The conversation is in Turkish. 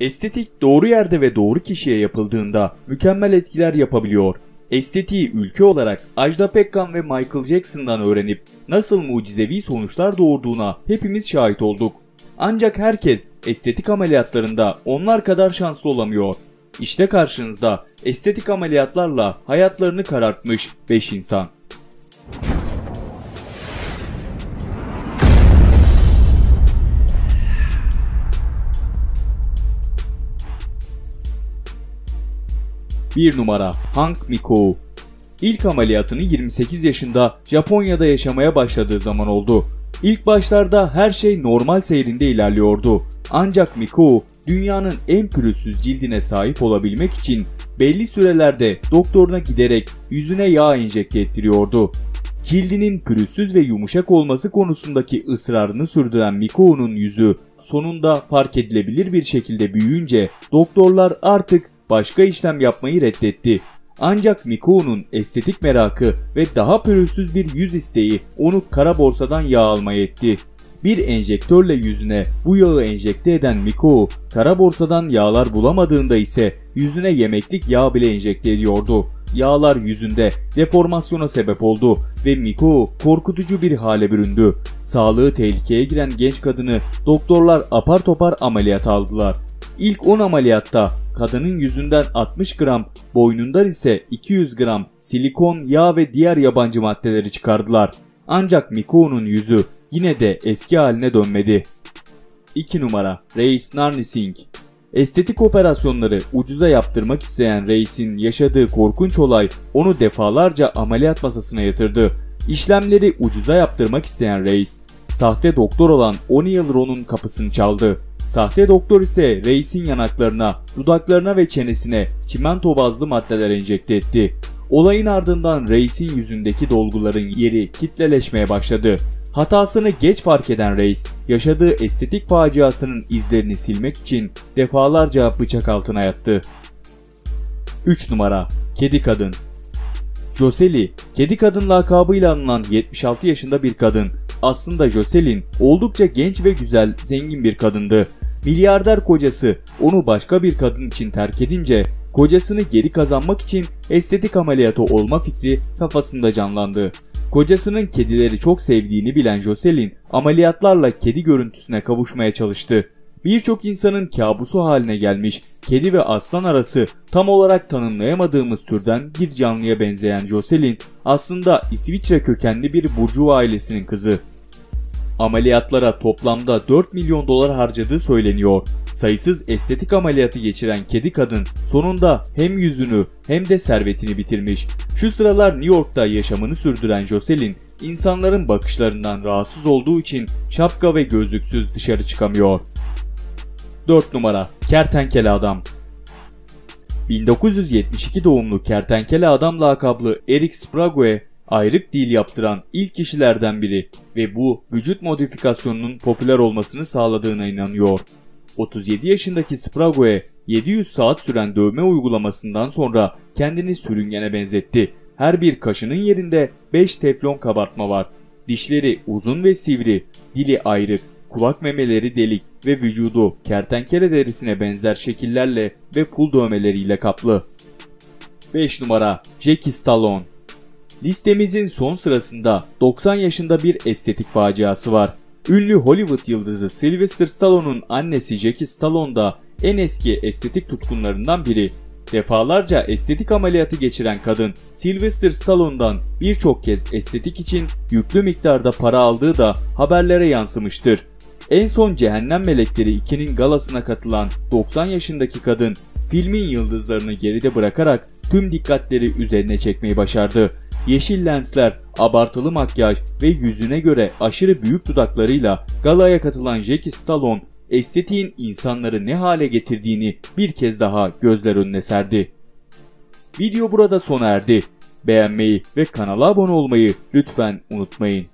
Estetik doğru yerde ve doğru kişiye yapıldığında mükemmel etkiler yapabiliyor. Estetiği ülke olarak Ajda Pekkan ve Michael Jackson'dan öğrenip nasıl mucizevi sonuçlar doğurduğuna hepimiz şahit olduk. Ancak herkes estetik ameliyatlarında onlar kadar şanslı olamıyor. İşte karşınızda estetik ameliyatlarla hayatlarını karartmış 5 insan. Bir numara Hank Mikou İlk ameliyatını 28 yaşında Japonya'da yaşamaya başladığı zaman oldu. İlk başlarda her şey normal seyrinde ilerliyordu. Ancak Mikou dünyanın en pürüzsüz cildine sahip olabilmek için belli sürelerde doktoruna giderek yüzüne yağ enjekte ettiriyordu. Cildinin pürüzsüz ve yumuşak olması konusundaki ısrarını sürdüren Mikou'nun yüzü sonunda fark edilebilir bir şekilde büyüyünce doktorlar artık başka işlem yapmayı reddetti. Ancak Mikou'nun estetik merakı ve daha pürüzsüz bir yüz isteği onu kara borsadan yağ almaya etti. Bir enjektörle yüzüne bu yağı enjekte eden Mikou, kara borsadan yağlar bulamadığında ise yüzüne yemeklik yağ bile enjekte ediyordu. Yağlar yüzünde deformasyona sebep oldu ve Mikou korkutucu bir hale büründü. Sağlığı tehlikeye giren genç kadını doktorlar apar topar ameliyat aldılar. İlk 10 ameliyatta kadının yüzünden 60 gram, boynundan ise 200 gram silikon, yağ ve diğer yabancı maddeleri çıkardılar. Ancak Mikou'nun yüzü yine de eski haline dönmedi. 2 numara Reis Narnising Estetik operasyonları ucuza yaptırmak isteyen Reis'in yaşadığı korkunç olay onu defalarca ameliyat masasına yatırdı. İşlemleri ucuza yaptırmak isteyen Reis, sahte doktor olan O'Neill Ron'un kapısını çaldı. Sahte doktor ise Reis'in yanaklarına, dudaklarına ve çenesine çimento bazlı maddeler enjekte etti. Olayın ardından Reis'in yüzündeki dolguların yeri kitleleşmeye başladı. Hatasını geç fark eden Reis, yaşadığı estetik faciasının izlerini silmek için defalarca bıçak altına yattı. 3 numara Kedi Kadın Joseli, Kedi Kadın lakabıyla anılan 76 yaşında bir kadın. Aslında Jocelyn oldukça genç ve güzel, zengin bir kadındı. Milyarder kocası onu başka bir kadın için terk edince kocasını geri kazanmak için estetik ameliyatı olma fikri kafasında canlandı. Kocasının kedileri çok sevdiğini bilen Jocelyn ameliyatlarla kedi görüntüsüne kavuşmaya çalıştı. Birçok insanın kabusu haline gelmiş kedi ve aslan arası tam olarak tanımlayamadığımız türden bir canlıya benzeyen Jocelyn aslında İsviçre kökenli bir burcu ailesinin kızı. Ameliyatlara toplamda 4 milyon dolar harcadığı söyleniyor. Sayısız estetik ameliyatı geçiren kedi kadın sonunda hem yüzünü hem de servetini bitirmiş. Şu sıralar New York'ta yaşamını sürdüren Jocelyn, insanların bakışlarından rahatsız olduğu için şapka ve gözlüksüz dışarı çıkamıyor. 4 numara Kertenkele Adam 1972 doğumlu Kertenkele Adam lakablı Eric Sprague ayrık dil yaptıran ilk kişilerden biri ve bu vücut modifikasyonunun popüler olmasını sağladığına inanıyor. 37 yaşındaki Sprague 700 saat süren dövme uygulamasından sonra kendini sürüngene benzetti. Her bir kaşının yerinde 5 teflon kabartma var. Dişleri uzun ve sivri, dili ayrık, kulak memeleri delik ve vücudu kertenkele derisine benzer şekillerle ve pul dövmeleriyle kaplı. 5 numara Jackie Stallone Listemizin son sırasında 90 yaşında bir estetik faciası var. Ünlü Hollywood yıldızı Sylvester Stallone'un annesi Jackie Stallone da en eski estetik tutkunlarından biri. Defalarca estetik ameliyatı geçiren kadın Sylvester Stallone'dan birçok kez estetik için yüklü miktarda para aldığı da haberlere yansımıştır. En son Cehennem Melekleri 2'nin galasına katılan 90 yaşındaki kadın filmin yıldızlarını geride bırakarak tüm dikkatleri üzerine çekmeyi başardı. Yeşil lensler, abartılı makyaj ve yüzüne göre aşırı büyük dudaklarıyla galaya katılan Jackie Stallone estetiğin insanları ne hale getirdiğini bir kez daha gözler önüne serdi. Video burada sona erdi. Beğenmeyi ve kanala abone olmayı lütfen unutmayın.